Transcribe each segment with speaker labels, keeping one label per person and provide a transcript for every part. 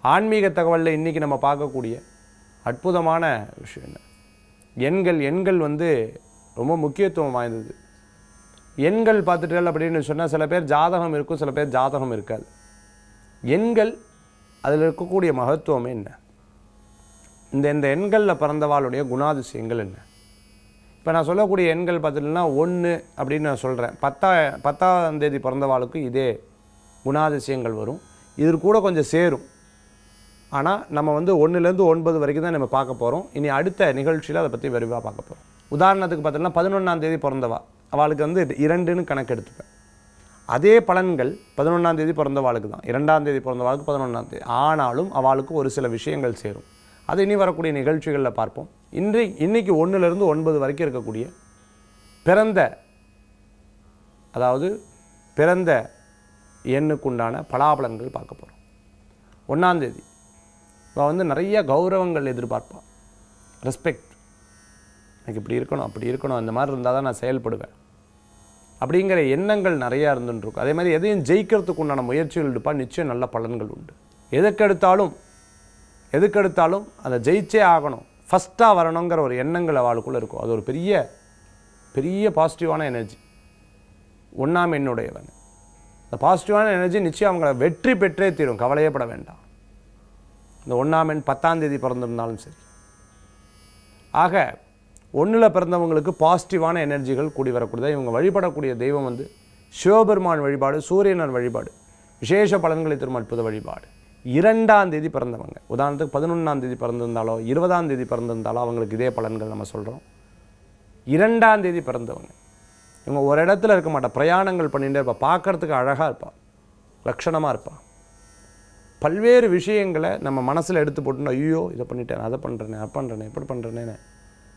Speaker 1: ஆன்மீக தகவலில் இன்றைக்கி நம்ம பார்க்கக்கூடிய அற்புதமான விஷயம் என்ன? எண்கள் எண்கள் வந்து ரொம்ப முக்கியத்துவம் வாய்ந்தது. எண்கள் பார்த்துட்டல் அப்படின்னு சொன்னால் சில பேர் ஜாதகம் இருக்கும் சில பேர் ஜாதகம் இருக்காது. எண்கள் அதில் இருக்கக்கூடிய மகத்துவம் என்ன? இந்த இந்த எண்களில் பிறந்தவாளுடைய குணாதிசயங்கள் என்ன? இப்போ நான் சொல்லக்கூடிய எண்கள் பார்த்துட்டுனா ஒன்று அப்படின்னு நான் சொல்கிறேன் பத்தா பத்தாம் தேதி பிறந்தவாளுக்கு இதே குணாதிசயங்கள் வரும். இது கூட கொஞ்சம் சேரும். ஆனால் நம்ம வந்து ஒன்றுலேருந்து ஒன்பது வரைக்கும் தான் நம்ம பார்க்க போகிறோம் இனி அடுத்த நிகழ்ச்சியில் அதை பற்றி விரிவாக பார்க்க போகிறோம் உதாரணத்துக்கு பார்த்தீங்கன்னா பதினொன்றாம் தேதி பிறந்தவா? அவளுக்கு வந்து இரண்டுன்னு கணக்கு எடுத்துப்பேன். அதே பலன்கள் பதினொன்றாம் தேதி பிறந்தவாளுக்கு தான். இரண்டாம் தேதி பிறந்தவாளுக்கு பதினொன்றாம் தேதி. ஆனாலும் அவளுக்கு ஒரு சில விஷயங்கள் சேரும். அது இனி வரக்கூடிய நிகழ்ச்சிகளில் பார்ப்போம். இன்றை இன்றைக்கி ஒன்றுலேருந்து ஒன்பது வரைக்கும் இருக்கக்கூடிய பிறந்த அதாவது பிறந்த எண்ணுக்குண்டான பலாபலன்கள் பார்க்க போகிறோம் ஒன்றாந்தேதி அவள் வந்து நிறைய கௌரவங்கள் எதிர்பார்ப்பான் ரெஸ்பெக்ட் எனக்கு இப்படி இருக்கணும் அப்படி இருக்கணும் அந்த மாதிரி இருந்தால் தான் நான் செயல்படுவேன். அப்படிங்கிற எண்ணங்கள் நிறையா இருந்துட்டுருக்கும் அதே மாதிரி எதையும் ஜெயிக்கிறதுக்கு உண்டான முயற்சிகள் எடுப்பால் நிச்சயம் நல்ல பலன்கள் உண்டு. எதற்கெடுத்தாலும் எதுக்கெடுத்தாலும் அதை ஜெயிச்சே ஆகணும். ஃபஸ்ட்டாக வரணுங்கிற ஒரு எண்ணங்கள் அவளுக்குள்ளே இருக்கும். அது ஒரு பெரிய பெரிய பாசிட்டிவான எனர்ஜி ஒன்றாம் எண்ணுடையவன் அந்த பாசிட்டிவான எனர்ஜி நிச்சயம் அவங்கள வெற்றி பெற்றே தீரும். கவலையப்பட வேண்டாம். இந்த ஒன்றாம் எண் பத்தாம் தேதி பிறந்திருந்தாலும் சரி. ஆக ஒன்றில் பிறந்தவங்களுக்கு பாசிட்டிவான எனர்ஜிகள் கூடி வரக்கூடியதாக இவங்க வழிபடக்கூடிய தெய்வம் வந்து சிவபெருமான் வழிபாடு சூரியனர் வழிபாடு விசேஷ பலன்களை திரும்ப அற்புத வழிபாடு. இரண்டாம் தேதி பிறந்தவங்க. உதாரணத்துக்கு பதினொன்றாம் தேதி பிறந்திருந்தாலோ இருபதாம் தேதி பிறந்திருந்தாலோ அவங்களுக்கு இதே பலன்கள் நம்ம சொல்கிறோம் இரண்டாம் தேதி பிறந்தவங்க. இவங்க ஒரு இடத்துல இருக்க மாட்டா பிரயாணங்கள் பண்ணிகிட்டே இருப்பா பார்க்கறதுக்கு அழகாக இருப்பா லட்சணமாக இருப்பா. பல்வேறு விஷயங்களை நம்ம மனசில் எடுத்து போட்டு ஐயோ இதை பண்ணிட்டேன் அதை பண்ணுறேனே அதை பண்ணுறேனே எப்படி பண்ணுறேனேன்னு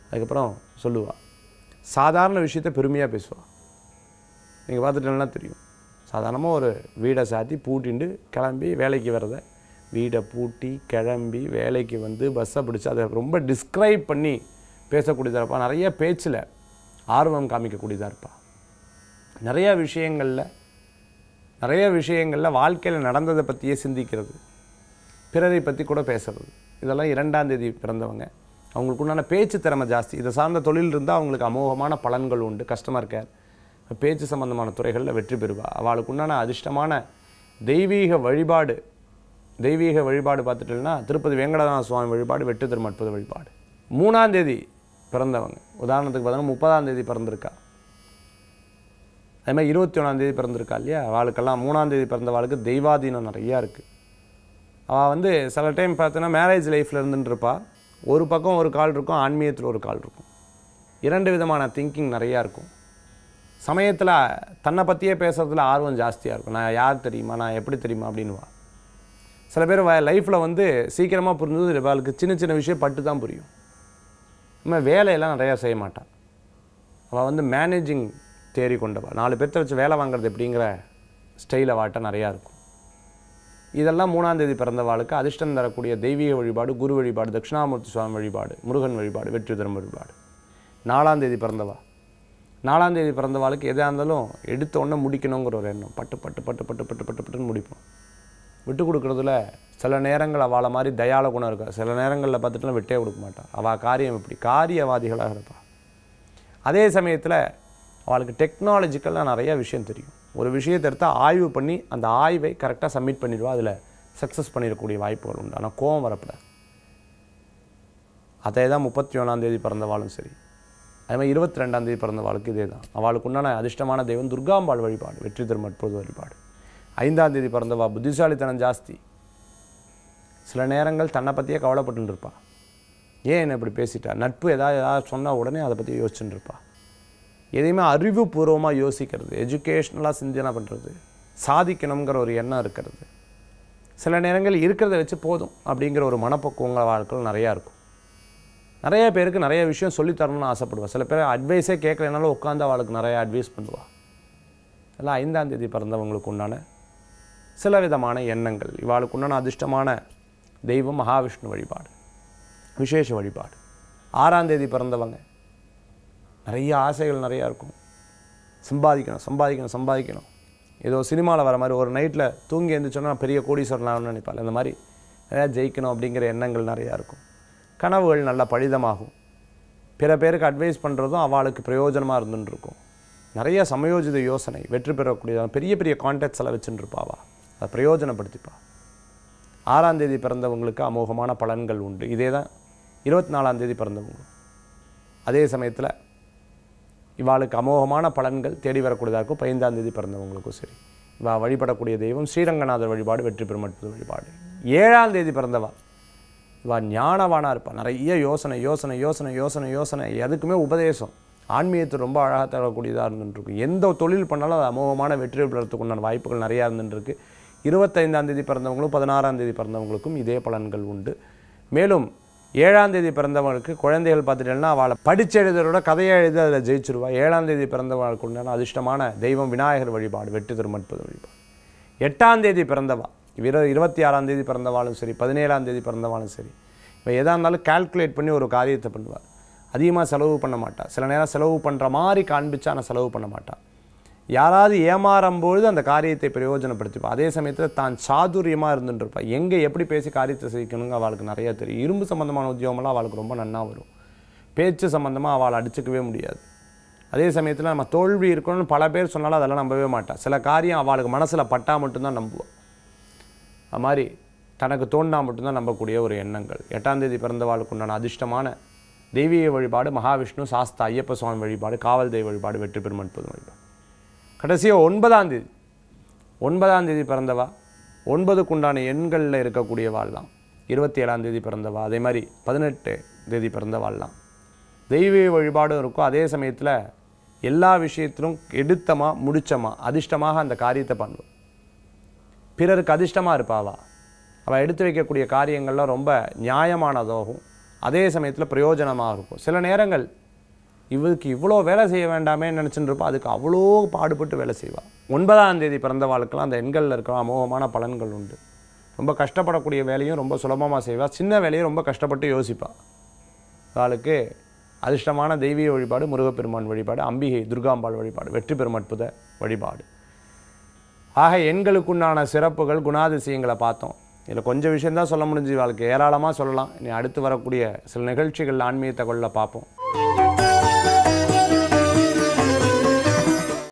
Speaker 1: அதுக்கப்புறம் சொல்லுவாள் சாதாரண விஷயத்தை பெருமையாக பேசுவாள் நீங்கள் பார்த்துட்டேன்னா தெரியும். சாதாரணமாக ஒரு வீடை சாத்தி பூட்டிண்டு கிளம்பி வேலைக்கு வர்றதை வீடை பூட்டி கிளம்பி வேலைக்கு வந்து பஸ்ஸை பிடிச்சி அதை ரொம்ப டிஸ்கிரைப் பண்ணி பேசக்கூடியதாக இருப்பாள் நிறைய பேச்சில் ஆர்வம் காமிக்கக்கூடியதாக இருப்பா. நிறைய விஷயங்களில் நிறைய விஷயங்களில் வாழ்க்கையில் நடந்ததை பற்றியே சிந்திக்கிறது. பிறரை பற்றி கூட பேசுறது. இதெல்லாம் இரண்டாம் தேதி பிறந்தவங்க. அவங்களுக்கு உண்டான பேச்சு திறமை ஜாஸ்தி. இதை சார்ந்த தொழில் இருந்தால் அவங்களுக்கு அமோகமான பலன்கள் உண்டு. கஸ்டமர் கேர் பேச்சு சம்பந்தமான துறைகளில் வெற்றி பெறுவா. அவளுக்கு உண்டான அதிர்ஷ்டமான தெய்வீக வழிபாடு தெய்வீக வழிபாடு பார்த்துட்டோம்னா திருப்பதி வெங்கடநாத சுவாமி வழிபாடு வெட்டு திரும்ப அற்புத வழிபாடு. மூணாம் தேதி பிறந்தவங்க. உதாரணத்துக்கு பார்த்தோன்னா முப்பதாம் தேதி பிறந்திருக்கா. அதே மாதிரி இருபத்தி ஒன்றாந்தேதி பிறந்திருக்கா இல்லையா? அவளுக்கெல்லாம் மூணாந்தேதி பிறந்தவாளுக்கு தெய்வாதீனம் நிறையா இருக்குது அவள் வந்து சில டைம் பார்த்தோன்னா மேரேஜ் லைஃப்பில் இருந்துட்டுருப்பா ஒரு பக்கம் ஒரு கால் இருக்கும் ஆன்மீகத்தில் ஒரு கால் இருக்கும். இரண்டு விதமான திங்கிங் நிறையா இருக்கும். சமயத்தில் தன்னை பற்றியே பேசுகிறதுல ஆர்வம் ஜாஸ்தியாக இருக்கும். நான் யார் தெரியுமா? நான் எப்படி தெரியுமா? அப்படின்வா சில பேர் லைஃப்பில் வந்து சீக்கிரமாக புரிஞ்சது அவளுக்கு சின்ன சின்ன விஷயம் பட்டு தான் புரியும். நம்ம வேலையெல்லாம் நிறையா செய்ய மாட்டான். அவள் வந்து மேனேஜிங் தேரி கொண்டவள் நாலு பேர்த்த வச்சு வேலை வாங்குறது எப்படிங்கிற ஸ்டைல அவாட்ட நிறையா இருக்கும். இதெல்லாம் மூணாம் தேதி பிறந்தவாளுக்கு அதிர்ஷ்டம் தரக்கூடிய தெய்வீக வழிபாடு குரு வழிபாடு தட்சிணாமூர்த்தி சுவாமி வழிபாடு முருகன் வழிபாடு வெற்றி தரும் வழிபாடு. நாலாம் தேதி பிறந்தவா? நாலாம் தேதி பிறந்தவாளுக்கு எதாக இருந்தாலும் எடுத்த உடனே முடிக்கணுங்கிற ஒரு எண்ணம். பட்டு பட்டு பட்டு பட்டு பட்டு பட்டு பட்டுன்னு முடிப்போம். விட்டு கொடுக்குறதுல சில நேரங்கள் அவளை மாதிரி தயால குணம் இருக்கா? சில நேரங்களில் பார்த்துட்டுலாம் விட்டே கொடுக்க மாட்டாள் அவள் காரியம் இப்படி காரியவாதிகளாக இருப்பாள் அதே சமயத்தில் அவளுக்கு டெக்னாலஜிக்கலாக நிறைய விஷயம் தெரியும். ஒரு விஷயத்தை எடுத்தால் ஆய்வு பண்ணி அந்த ஆய்வை கரெக்டாக சப்மிட் பண்ணிடுவா. அதில் சக்ஸஸ் பண்ணிடக்கூடிய வாய்ப்புகள் உண்டு. ஆனால் கோவம் வரப்படாது. அதே தான் முப்பத்தி ஒன்றாந்தேதி பிறந்தவாளும் சரி. அதே மாதிரி இருபத்தி ரெண்டாந்தேதி பிறந்தவாளுக்கு இதே தான். அவளுக்கு உண்டான அதிர்ஷ்டமான தெய்வம் துர்காம்பாள் வழிபாடு வெற்றி தரும் அற்புத வழிபாடு. ஐந்தாம் தேதி பிறந்தவா? புத்திசாலித்தனம் ஜாஸ்தி. சில நேரங்கள் தன்னை பற்றியே கவலைப்பட்டு இருப்பா ஏன் என்னை இப்படி பேசிட்டா? நட்பு எதாவது ஏதாவது சொன்னால் உடனே அதை பற்றி யோசிச்சுட்டு இருப்பா எதையுமே அறிவுபூர்வமாக யோசிக்கிறது எஜுகேஷ்னலாக சிந்தனை பண்ணுறது சாதிக்கணுங்கிற ஒரு எண்ணம் இருக்கிறது. சில நேரங்கள் இருக்கிறத வச்சு போதும் அப்படிங்கிற ஒரு மனப்பக்குவங்கள் வாழ்க்கையில் நிறையா இருக்கும். நிறைய பேருக்கு நிறைய விஷயம் சொல்லித் தரணும்னு ஆசைப்படுவா. சில பேர் அட்வைஸே கேட்கலனாலும் உட்காந்து அவளுக்கு நிறைய அட்வைஸ் பண்ணுவாள் எல்லாம் ஐந்தாம் தேதி பிறந்தவங்களுக்கு உண்டான சில விதமான எண்ணங்கள். இவாளுக்கு உண்டான அதிர்ஷ்டமான தெய்வம் மகாவிஷ்ணு வழிபாடு. விசேஷ வழிபாடு. ஆறாம் தேதி பிறந்தவங்க. நிறைய ஆசைகள் நிறையா இருக்கும். சம்பாதிக்கணும் சம்பாதிக்கணும் சம்பாதிக்கணும். ஏதோ சினிமாவில் வர மாதிரி ஒரு நைட்டில் தூங்கி எழுந்திரிச்சோன்னா பெரிய கோடீஸ்வரனாகனு நினைப்பாள்? இந்த மாதிரி நிறையா ஜெயிக்கணும் அப்படிங்கிற எண்ணங்கள் நிறையா இருக்கும். கனவுகள் நல்லா பழிதமாகும் பிற பேருக்கு அட்வைஸ் பண்ணுறதும் அவளுக்கு பிரயோஜனமாக இருந்துன்னு இருக்கும். நிறைய சமயோஜித யோசனை வெற்றி பெறக்கூடியதான பெரிய பெரிய கான்டாக்ட்ஸ் எல்லாம் வச்சுட்டு இருப்பாவா அதை பிரயோஜனப்படுத்திப்பா. ஆறாம் தேதி பிறந்தவங்களுக்கு அமோகமான பலன்கள் உண்டு. இதே தான் இருபத்தி நாலாம் தேதி பிறந்தவங்க அதே சமயத்தில் இவாளுக்கு அமோகமான பலன்கள் தேடி வரக்கூடியதாக இருக்கும். பதினைந்தாம் தேதி பிறந்தவங்களுக்கும் சரி. இவா வழிபடக்கூடிய தெய்வம் ஸ்ரீரங்கநாதர் வழிபாடு வெற்றி பெறும் வழிபாடு. ஏழாம் தேதி பிறந்தவா? இவா ஞானவானாக இருப்பாள் நிறைய யோசனை யோசனை யோசனை யோசனை யோசனை. எதுக்குமே உபதேசம். ஆன்மீகத்தை ரொம்ப அழகாக தரக்கூடியதாக இருந்துட்டுருக்கும் எந்த தொழில் பண்ணாலும் அது அமோகமான வெற்றி பெறத்துக்கு உண்டான வாய்ப்புகள் நிறையா இருந்துட்டுருக்கு. இருபத்தைந்தாம் தேதி பிறந்தவங்களும் பதினாறாம் தேதி பிறந்தவங்களுக்கும் இதே பலன்கள் உண்டு. மேலும் ஏழாம் தேதி பிறந்தவங்களுக்கு குழந்தைகள் பார்த்துட்டேன்னா அவளை படிச்சு எழுதுறதோட கதையை எழுதி அதில் ஜெயிச்சிருவா. ஏழாம் தேதி பிறந்தவர்களுக்கு உண்டான அதிர்ஷ்டமான தெய்வம் விநாயகர் வழிபாடு வெற்றி தரும் வழிபாடு. எட்டாம் தேதி பிறந்தவா இவ இருபத்தி ஆறாம் தேதி பிறந்தவாளும் சரி பதினேழாம் தேதி பிறந்தவாலும் சரி இப்போ எதாக இருந்தாலும் கால்குலேட் பண்ணி ஒரு காரியத்தை பண்ணுவாள் அதிகமாக செலவு பண்ண மாட்டாள் சில நேரம் செலவு பண்ணுற மாதிரி காண்பிச்சா ஆனால் செலவு பண்ண மாட்டாள் யாராவது ஏமாறும்பொழுது அந்த காரியத்தை பிரயோஜனப்படுத்திப்பா அதே சமயத்தில் தான் சாதுரியமாக இருந்துட்டு எங்கே எப்படி பேசி காரியத்தை செய்யணுங்க அவளுக்கு நிறையா தெரியும். இரும்பு சம்மந்தமான உத்தியோகமெல்லாம் அவளுக்கு ரொம்ப நன்னா வரும். பேச்சு சம்மந்தமாக அவளை அடிச்சுக்கவே முடியாது. அதே சமயத்தில் நம்ம தோல்வி இருக்கணும்னு பல பேர் சொன்னாலும் அதெல்லாம் நம்பவே மாட்டாள் சில காரியம் அவளுக்கு மனசில் பட்டால் மட்டும்தான் நம்புவாள் அது மாதிரி தனக்கு தோண்டா மட்டும்தான் நம்பக்கூடிய ஒரு எண்ணங்கள். எட்டாம் தேதி பிறந்தவாளுக்கு உண்டான அதிர்ஷ்டமான தெய்வீக வழிபாடு மகாவிஷ்ணு சாஸ்தா ஐயப்ப சுவாமி வழிபாடு காவல் தெய்வ வழிபாடு வெற்றி பெருமன் பொது வழிபாடு. கடைசியாக ஒன்பதாம் தேதி. ஒன்பதாம் தேதி பிறந்தவா? ஒன்பதுக்கு உண்டான எண்களில் இருக்கக்கூடியவாள்லாம் இருபத்தி ஏழாம் தேதி பிறந்தவா? அதே மாதிரி பதினெட்டு தேதி பிறந்தவாள்லாம் தெய்வீக வழிபாடும் இருக்கும். அதே சமயத்தில் எல்லா விஷயத்திலும் எடுத்தமா முடிச்சமா அதிர்ஷ்டமாக அந்த காரியத்தை பண்ணுவோம் பிறருக்கு அதிர்ஷ்டமாக இருப்பாவா? அவள் எடுத்து வைக்கக்கூடிய காரியங்கள்லாம் ரொம்ப நியாயமானதாகும். அதே சமயத்தில் பிரயோஜனமாக இருக்கும் சில நேரங்கள் இவருக்கு இவ்வளோ வேலை செய்ய வேண்டாமே நினச்சின்னு இருப்பா. அதுக்கு அவ்வளோ பாடுபட்டு வேலை செய்வாள் ஒன்பதாம் தேதி பிறந்தவாளுக்கெல்லாம் அந்த எண்களில் இருக்கிற அமோகமான பலன்கள் உண்டு. ரொம்ப கஷ்டப்படக்கூடிய வேலையும் ரொம்ப சுலபமாக செய்வாள் சின்ன வேலையும் ரொம்ப கஷ்டப்பட்டு யோசிப்பாள் அவளுக்கு அதிர்ஷ்டமான தெய்வீக வழிபாடு முருகப்பெருமான் வழிபாடு அம்பிகை துர்காம்பாள் வழிபாடு வெற்றி பெருமற்புத வழிபாடு. ஆக எண்களுக்குண்டான சிறப்புகள் குணாதிசயங்களை பார்த்தோம். இதில் கொஞ்சம் விஷயந்தான் சொல்ல முடிஞ்சு வாழ்க்கை ஏராளமாக சொல்லலாம். இனி அடுத்து வரக்கூடிய சில நிகழ்ச்சிகள் ஆன்மீக தகவலில் பார்ப்போம்.